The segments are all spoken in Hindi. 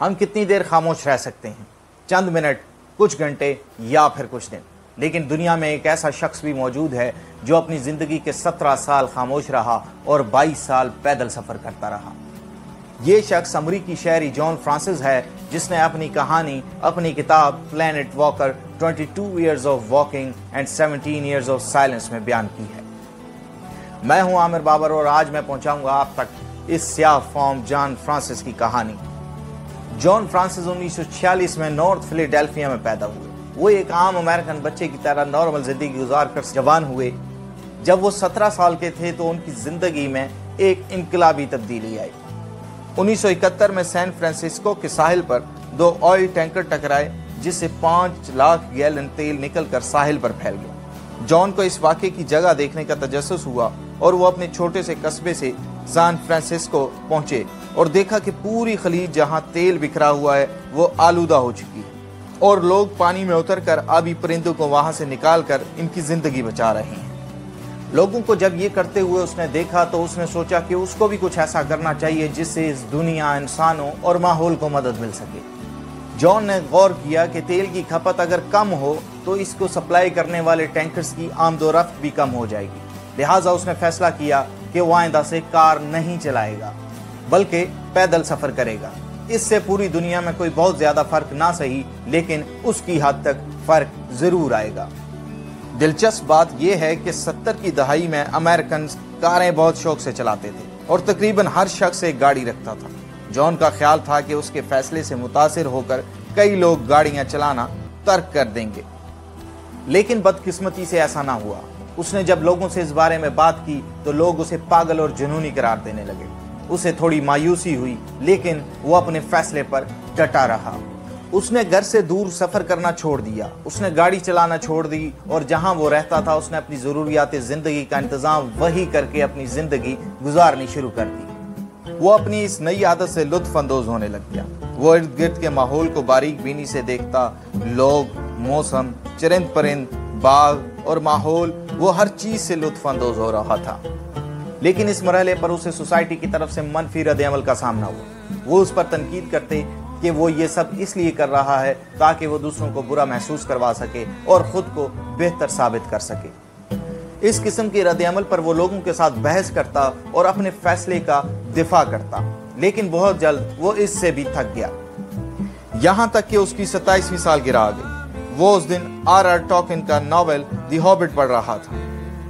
हम कितनी देर खामोश रह सकते हैं? चंद मिनट, कुछ घंटे या फिर कुछ दिन। लेकिन दुनिया में एक ऐसा शख्स भी मौजूद है जो अपनी ज़िंदगी के सत्रह साल खामोश रहा और बाईस साल पैदल सफ़र करता रहा। ये शख्स अमरीकी शहरी जॉन फ्रांसिस है, जिसने अपनी कहानी, अपनी किताब planet walker 22 years of walking and 17 years of silence में बयान की है। मैं हूँ आमिर बाबर और आज मैं पहुंचाऊँगा आप तक इस स्याह फॉर्म जॉन फ्रांसिस की कहानी। जॉन फ्रांसिस 1946 में नॉर्थ फिलेडेल्फिया में पैदा हुए। वो एक आम अमेरिकन बच्चे की तरह नॉर्मल ज़िंदगी गुजार कर जवान हुए। जब वो 17 साल के थे तो उनकी ज़िंदगी में एक इनकलाबी तब्दीली आई। 1971 में सैन फ्रांसिस्को के साहिल पर दो ऑयल टैंकर टकराए, जिससे पाँच लाख गैलन तेल निकलकर साहिल पर फैल गया। जॉन को इस वाक्य की जगह देखने का तजस हुआ और वो अपने छोटे से कस्बे से सैन फ्रांसिस्को पहुँचे। और देखा कि पूरी खलीज जहाँ तेल बिखरा हुआ है, वो आलूदा हो चुकी है। और लोग पानी में उतर कर आबी परिंदों को वहाँ से निकाल कर इनकी ज़िंदगी बचा रहे हैं। लोगों को जब ये करते हुए उसने देखा तो उसने सोचा कि उसको भी कुछ ऐसा करना चाहिए जिससे इस दुनिया, इंसानों और माहौल को मदद मिल सके। जॉन ने गौर किया कि तेल की खपत अगर कम हो तो इसको सप्लाई करने वाले टैंकर्स की आमदोरफ्त भी कम हो जाएगी। लिहाजा उसने फैसला किया कि वो आइंदा से कार नहीं चलाएगा। बल्कि पैदल सफ़र करेगा। इससे पूरी दुनिया में कोई बहुत ज़्यादा फ़र्क ना सही, लेकिन उसकी हद तक फ़र्क ज़रूर आएगा। दिलचस्प बात यह है कि सत्तर की दहाई में अमेरिकन कारें बहुत शौक से चलाते थे और तकरीबन हर शख्स एक गाड़ी रखता था। जॉन का ख्याल था कि उसके फैसले से मुतासर होकर कई लोग गाड़ियाँ चलाना तर्क कर देंगे। लेकिन बदकिस्मती से ऐसा ना हुआ। उसने जब लोगों से इस बारे में बात की तो लोग उसे पागल और जुनूनी करार देने लगे। उसे थोड़ी मायूसी हुई, लेकिन वो अपने फैसले पर डटा रहा। उसने घर से दूर सफ़र करना छोड़ दिया। उसने गाड़ी चलाना छोड़ दी और जहाँ वो रहता था, उसने अपनी जरूरियात ज़िंदगी का इंतज़ाम वही करके अपनी ज़िंदगी गुजारनी शुरू कर दी। वो अपनी इस नई आदत से लुत्फ अंदोज होने लग गया। वो इर्द गिर्द के माहौल को बारीक बीनी से देखता, लोग, मौसम चरिंद परिंद बाग और माहौल, वो हर चीज़ से लुत्फ अंदोज हो रहा था। लेकिन इस मरहले पर उसे सोसाइटी की तरफ़ से मनफी रद्द अमल का सामना हुआ। वो उस पर तनकीद करते कि वो ये सब इसलिए कर रहा है ताकि वो दूसरों को बुरा महसूस करवा सके और खुद को बेहतर साबित कर सके। इस किस्म के रद्द अमल पर वो लोगों के साथ बहस करता और अपने फैसले का दिफा करता। लेकिन बहुत जल्द वो इससे भी थक गया। यहाँ तक कि उसकी सत्ताईसवीं साल गिरा आ गई। वो उस दिन आर आर टॉकिन का नॉवेल दी हॉबिट पढ़ रहा था।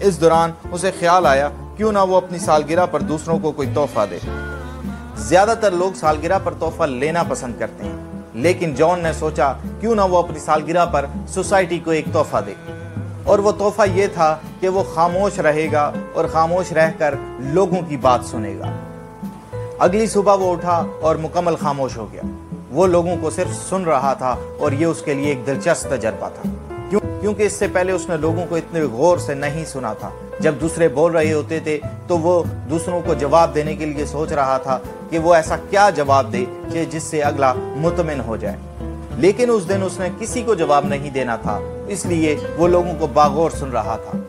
इस दौरान उसे ख्याल आया क्यों ना वो अपनी सालगिरह पर दूसरों को कोई तोहफा दे? ज़्यादातर लोग सालगिरह पर तोहफा लेना पसंद करते हैं। लेकिन जॉन ने सोचा, क्यों ना वो अपनी सालगिरह पर सोसाइटी को एक तोहफा दे? और वो तोहफा ये था कि वो खामोश रहेगा और खामोश रहकर लोगों की बात सुनेगा। अगली सुबह वो उठा और मुकम्मल खामोश हो गया। वो लोगों को सिर्फ़ सुन रहा था और ये उसके लिए एक दिलचस्प तजर्बा था। क्योंकि इससे पहले उसने लोगों को इतने गौर से नहीं सुना था। जब दूसरे बोल रहे होते थे तो वो दूसरों को जवाब देने के लिए सोच रहा था कि वो ऐसा क्या जवाब दे कि जिससे अगला मुतमिन हो जाए। लेकिन उस दिन उसने किसी को जवाब नहीं देना था, इसलिए वो लोगों को बागौर सुन रहा था,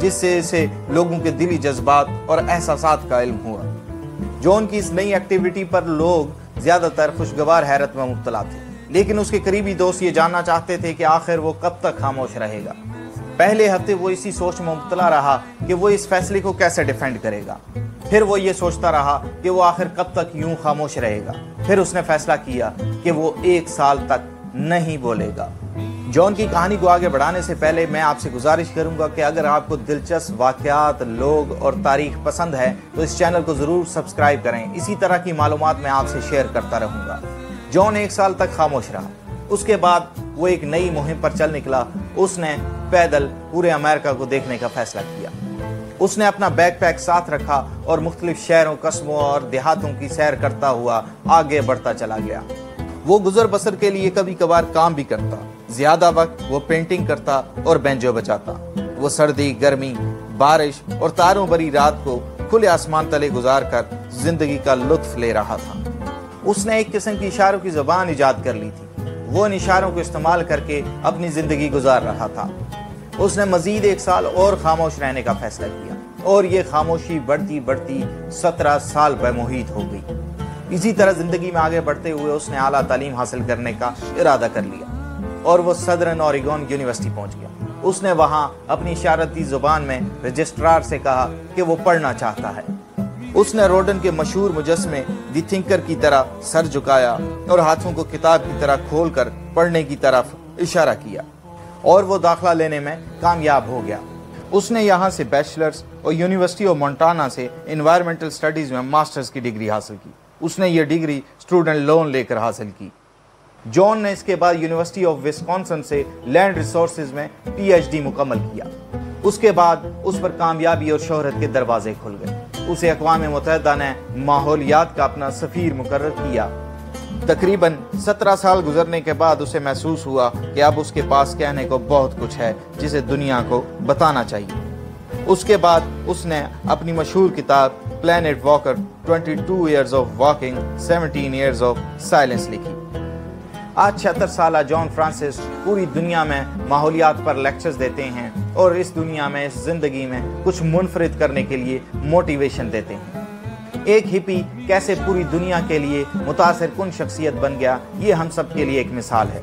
जिससे इसे लोगों के दिली जज्बात और एहसास का इल्म हुआ। जॉन की इस नई एक्टिविटी पर लोग ज़्यादातर खुशगवार हैरत में मुबतला थे। लेकिन उसके करीबी दोस्त ये जानना चाहते थे कि आखिर वो कब तक खामोश रहेगा। पहले हफ़्ते वो इसी सोच में मुबतला रहा कि वो इस फैसले को कैसे डिफेंड करेगा। फिर वो ये सोचता रहा कि वो आखिर कब तक यूँ खामोश रहेगा। फिर उसने फैसला किया कि वो एक साल तक नहीं बोलेगा। जॉन की कहानी को आगे बढ़ाने से पहले मैं आपसे गुजारिश करूँगा कि अगर आपको दिलचस्प वाकयात, लोग और तारीख पसंद है तो इस चैनल को ज़रूर सब्सक्राइब करें। इसी तरह की मालूम मैं आपसे शेयर करता रहूँगा। जॉन एक साल तक खामोश रहा। उसके बाद वो एक नई मुहिम पर चल निकला। उसने पैदल पूरे अमेरिका को देखने का फैसला किया। उसने अपना बैकपैक साथ रखा और मुख्तलिफ़ शहरों, कस्बों और देहातों की सैर करता हुआ आगे बढ़ता चला गया। वो गुजर बसर के लिए कभी कभार काम भी करता। ज़्यादा वक्त वो पेंटिंग करता और बेंजो बचाता वो सर्दी, गर्मी, बारिश और तारों भरी रात को खुले आसमान तले गुजार कर ज़िंदगी का लुत्फ ले रहा था। उसने एक किस्म की इशारों की जबान ईजाद कर ली थी। वो इन इशारों को इस्तेमाल करके अपनी ज़िंदगी गुजार रहा था। उसने मजीद एक साल और खामोश रहने का फैसला किया और ये खामोशी बढ़ती बढ़ती सत्रह साल पर मुहित हो गई। इसी तरह ज़िंदगी में आगे बढ़ते हुए उसने आला तालीम हासिल करने का इरादा कर लिया और वो सदरन ऑरिगॉन यूनिवर्सिटी पहुँच गया। उसने वहाँ अपनी इशारती ज़ुबान में रजिस्ट्रार से कहा कि वो पढ़ना चाहता है। उसने रोडन के मशहूर मुजस्मे दी थिंकर की तरह सर झुकाया और हाथों को किताब की तरह खोलकर पढ़ने की तरफ़ इशारा किया। और वो दाखला लेने में कामयाब हो गया। उसने यहाँ से बैचलर्स और यूनिवर्सिटी ऑफ़ मोन्टाना से इन्वायरमेंटल स्टडीज़ में मास्टर्स की डिग्री हासिल की। उसने ये डिग्री स्टूडेंट लोन लेकर हासिल की। जॉन ने इसके बाद यूनिवर्सिटी ऑफ़ विस्कॉन्सन से लैंड रिसोर्सेज में पीएचडी मुकम्मल किया। उसके बाद उस पर कामयाबी और शोहरत के दरवाजे खुल गए। उसे अकवाम मुतहदा ने माहौलियात का अपना सफ़ीर मुकर किया। तकरीबन सत्रह साल गुजरने के बाद उसे महसूस हुआ कि अब उसके पास कहने को बहुत कुछ है, जिसे दुनिया को बताना चाहिए। उसके बाद उसने अपनी मशहूर किताब planet walker 22 years of walking 17 years of silence लिखी। आज छिहत्तर साल जॉन फ्रांसिस पूरी दुनिया में माहौलियात पर लेक्चर्स देते हैं और इस दुनिया में, इस ज़िंदगी में कुछ मुनफरद करने के लिए मोटिवेशन देते हैं। एक हिपी कैसे पूरी दुनिया के लिए मुतासर कन शख्सियत बन गया, ये हम सब के लिए एक मिसाल है।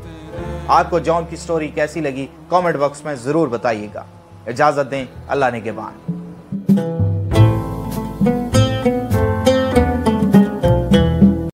आपको जॉन की स्टोरी कैसी लगी, कमेंट बॉक्स में ज़रूर बताइएगा। इजाज़त दें, अल्लाह ने के बाद